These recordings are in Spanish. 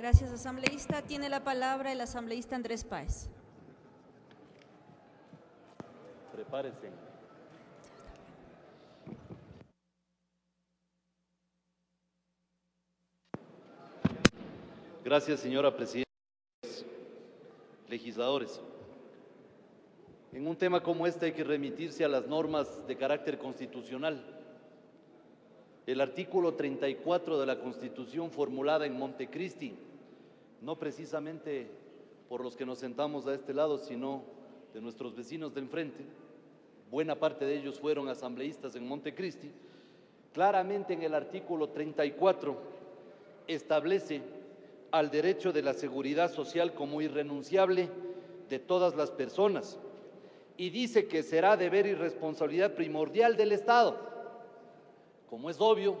Gracias, asambleísta. Tiene la palabra el asambleísta Andrés Páez. Prepárese. Gracias, señora presidenta. Legisladores. En un tema como este hay que remitirse a las normas de carácter constitucional. El artículo 34 de la Constitución formulada en Montecristi, no precisamente por los que nos sentamos a este lado, sino de nuestros vecinos de enfrente, buena parte de ellos fueron asambleístas en Montecristi, claramente en el artículo 34 establece al derecho de la seguridad social como irrenunciable de todas las personas y dice que será deber y responsabilidad primordial del Estado. Como es obvio,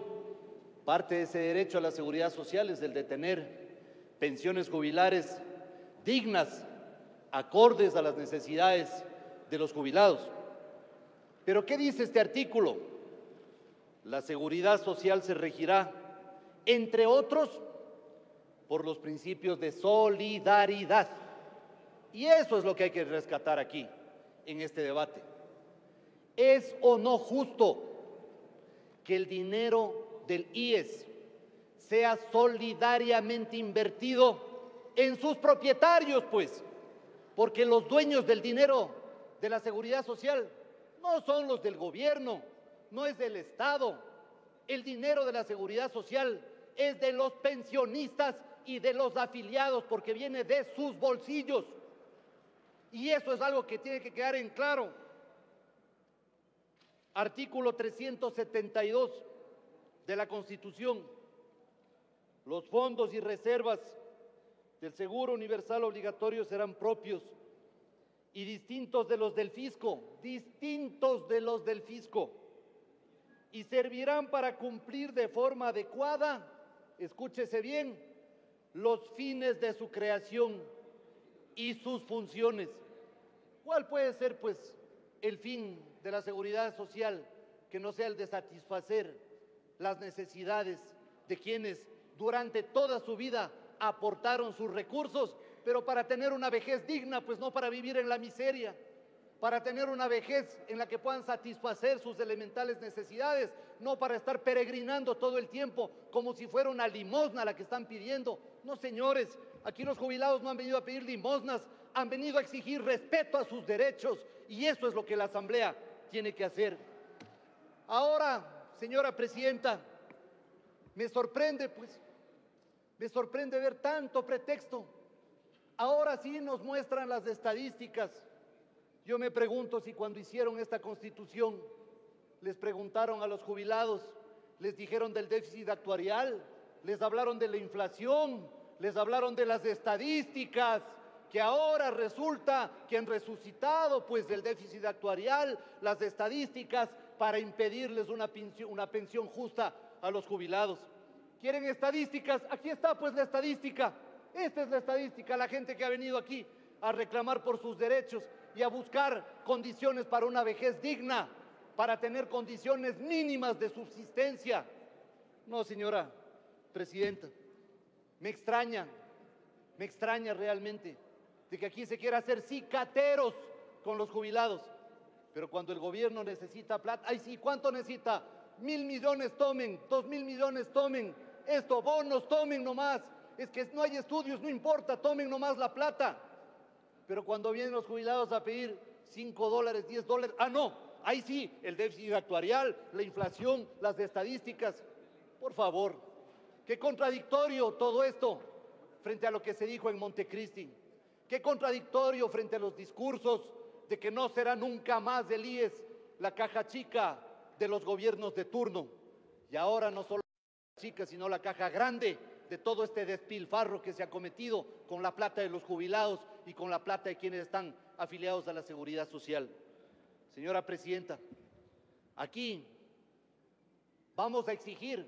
parte de ese derecho a la seguridad social es el de tener pensiones jubilares dignas, acordes a las necesidades de los jubilados. Pero ¿qué dice este artículo? La seguridad social se regirá, entre otros, por los principios de solidaridad. Y eso es lo que hay que rescatar aquí, en este debate. ¿Es o no justo que el dinero del IES sea solidariamente invertido en sus propietarios, pues? Porque los dueños del dinero de la seguridad social no son los del gobierno, no es del Estado. El dinero de la seguridad social es de los pensionistas y de los afiliados porque viene de sus bolsillos. Y eso es algo que tiene que quedar en claro. Artículo 372 de la Constitución. Los fondos y reservas del Seguro Universal Obligatorio serán propios y distintos de los del fisco, distintos de los del fisco, y servirán para cumplir de forma adecuada, escúchese bien, los fines de su creación y sus funciones. ¿Cuál puede ser, pues, el fin de la seguridad social que no sea el de satisfacer las necesidades de quienes durante toda su vida aportaron sus recursos, pero para tener una vejez digna, pues no para vivir en la miseria, para tener una vejez en la que puedan satisfacer sus elementales necesidades, no para estar peregrinando todo el tiempo como si fuera una limosna la que están pidiendo. No, señores, aquí los jubilados no han venido a pedir limosnas, han venido a exigir respeto a sus derechos y eso es lo que la Asamblea tiene que hacer. Ahora, señora Presidenta, me sorprende, pues, me sorprende ver tanto pretexto. Ahora sí nos muestran las estadísticas. Yo me pregunto si cuando hicieron esta constitución les preguntaron a los jubilados, les dijeron del déficit actuarial, les hablaron de la inflación, les hablaron de las estadísticas, que ahora resulta que han resucitado pues del déficit actuarial, las estadísticas para impedirles una pensión, una pensión justa a los jubilados. ¿Quieren estadísticas? Aquí está pues la estadística. Esta es la estadística, la gente que ha venido aquí a reclamar por sus derechos y a buscar condiciones para una vejez digna, para tener condiciones mínimas de subsistencia. No, señora presidenta, me extraña, me extraña realmente de que aquí se quiera hacer cicateros con los jubilados, pero cuando el gobierno necesita plata, ay sí, ¿cuánto necesita? Mil millones tomen, dos mil millones tomen, esto, bonos tomen nomás, es que no hay estudios, no importa, tomen nomás la plata. Pero cuando vienen los jubilados a pedir 5 dólares, 10 dólares, ah, no, ahí sí, el déficit actuarial, la inflación, las estadísticas. Por favor, qué contradictorio todo esto frente a lo que se dijo en Montecristi. Qué contradictorio frente a los discursos de que no será nunca más del IES la caja chica de los gobiernos de turno. Y ahora no solo chica, sino la caja grande de todo este despilfarro que se ha cometido con la plata de los jubilados y con la plata de quienes están afiliados a la seguridad social. Señora Presidenta, aquí vamos a exigir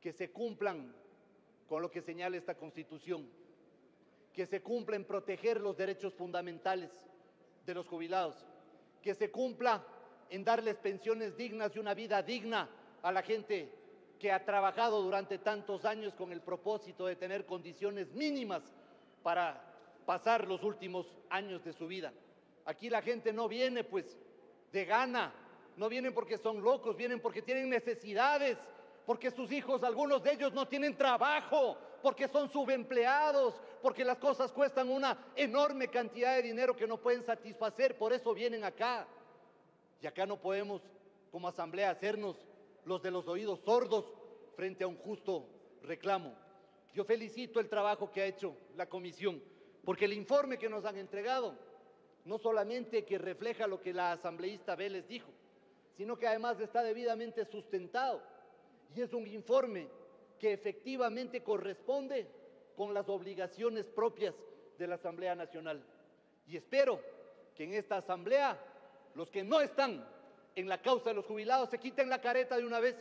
que se cumplan con lo que señala esta Constitución, que se cumpla en proteger los derechos fundamentales de los jubilados, que se cumpla en darles pensiones dignas y una vida digna a la gente que ha trabajado durante tantos años con el propósito de tener condiciones mínimas para pasar los últimos años de su vida. Aquí la gente no viene pues de gana, no vienen porque son locos, vienen porque tienen necesidades, porque sus hijos, algunos de ellos no tienen trabajo, porque son subempleados, porque las cosas cuestan una enorme cantidad de dinero que no pueden satisfacer, por eso vienen acá. Y acá no podemos como asamblea hacernos los de los oídos sordos frente a un justo reclamo. Yo felicito el trabajo que ha hecho la comisión, porque el informe que nos han entregado no solamente que refleja lo que la asambleísta Vélez dijo, sino que además está debidamente sustentado y es un informe que efectivamente corresponde con las obligaciones propias de la Asamblea Nacional. Y espero que en esta Asamblea los que no están en la causa de los jubilados se quiten la careta de una vez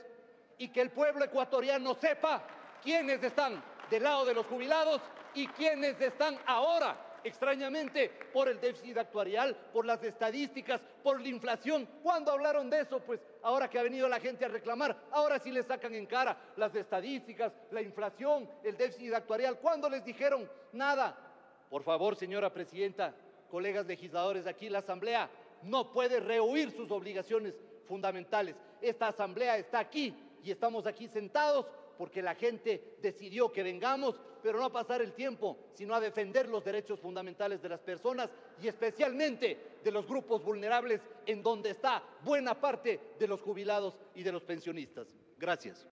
y que el pueblo ecuatoriano sepa quiénes están del lado de los jubilados y quiénes están ahora extrañamente por el déficit actuarial, por las estadísticas, por la inflación. ¿Cuándo hablaron de eso? Pues ahora que ha venido la gente a reclamar, ahora sí les sacan en cara las estadísticas, la inflación, el déficit actuarial. ¿Cuándo les dijeron nada? Por favor, señora presidenta, colegas legisladores de aquí, la Asamblea no puede rehuir sus obligaciones fundamentales. Esta Asamblea está aquí y estamos aquí sentados porque la gente decidió que vengamos, pero no a pasar el tiempo, sino a defender los derechos fundamentales de las personas y especialmente de los grupos vulnerables en donde está buena parte de los jubilados y de los pensionistas. Gracias.